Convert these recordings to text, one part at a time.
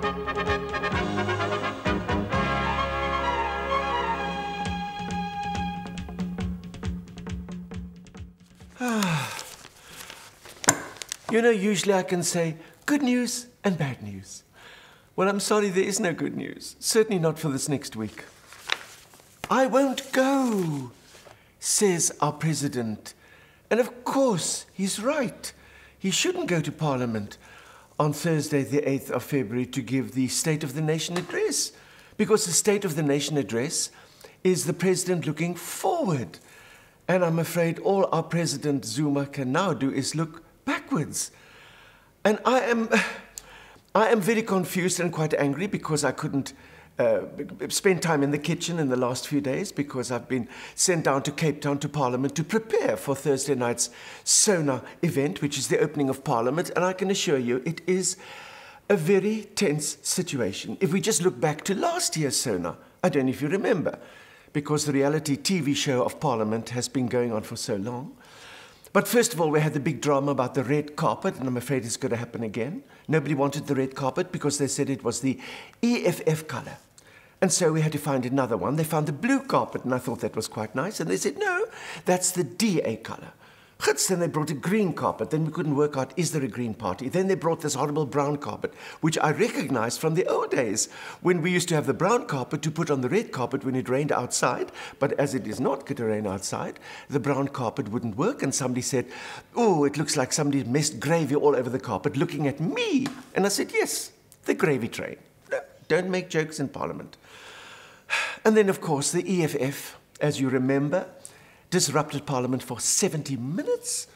You know, usually I can say good news and bad news. Well, I'm sorry there is no good news. Certainly not for this next week. I won't go, says our president. And of course, he's right. He shouldn't go to Parliament on Thursday, the 8th of February, to give the State of the Nation address. Because the State of the Nation address is the president looking forward. And I'm afraid all our President Zuma can now do is look backwards. And I am, I am very confused and quite angry because I couldn't uh, spend time in the kitchen in the last few days because I've been sent down to Cape Town to Parliament to prepare for Thursday night's SONA event, which is the opening of Parliament. And I can assure you it is a very tense situation. If we just look back to last year's SONA, I don't know if you remember, because the reality TV show of Parliament has been going on for so long. But first of all, we had the big drama about the red carpet, and I'm afraid it's going to happen again. Nobody wanted the red carpet because they said it was the EFF color. And so we had to find another one. They found the blue carpet, and I thought that was quite nice. And they said, no, that's the DA color. Huts, then they brought a green carpet. Then we couldn't work out, is there a green party? Then they brought this horrible brown carpet, which I recognized from the old days when we used to have the brown carpet to put on the red carpet when it rained outside. But as it is not going to rain outside, the brown carpet wouldn't work. And somebody said, oh, it looks like somebody messed gravy all over the carpet looking at me. And I said, yes, the gravy train. Don't make jokes in Parliament. And then, of course, the EFF, as you remember, disrupted Parliament for 70 minutes.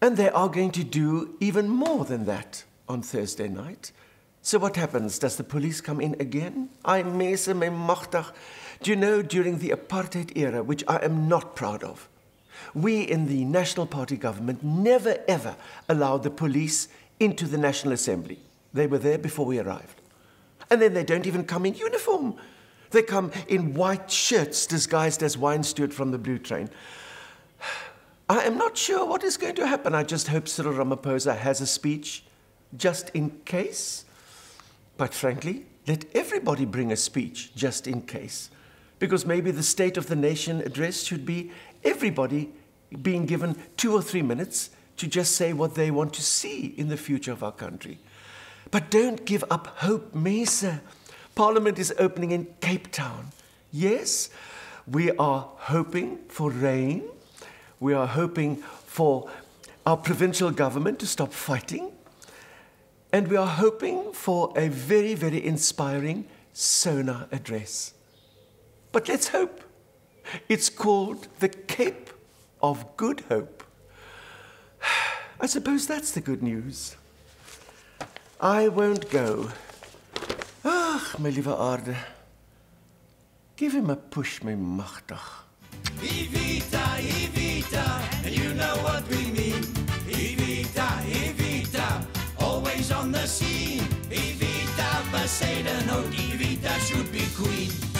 And they are going to do even more than that on Thursday night. So what happens? Does the police come in again? I mese me machtig. Do you know, during the apartheid era, which I am not proud of, we in the National Party government never ever allowed the police into the National Assembly. They were there before we arrived. And then they don't even come in uniform. They come in white shirts disguised as wine steward from the Blue Train. I am not sure what is going to happen. I just hope Cyril Ramaphosa has a speech just in case. But frankly, let everybody bring a speech just in case. Because maybe the State of the Nation address should be everybody being given two or three minutes to just say what they want to see in the future of our country. But don't give up hope, Mesa. Parliament is opening in Cape Town. Yes, we are hoping for rain. We are hoping for our provincial government to stop fighting. And we are hoping for a very, very inspiring SONA address. But let's hope. It's called the Cape of Good Hope. I suppose that's the good news. I won't go. Ach, my liewe aarde. Give him a push, my magtig. Evita, Evita, and you know what we mean. Evita, Evita, always on the scene. Evita, Evita should be queen.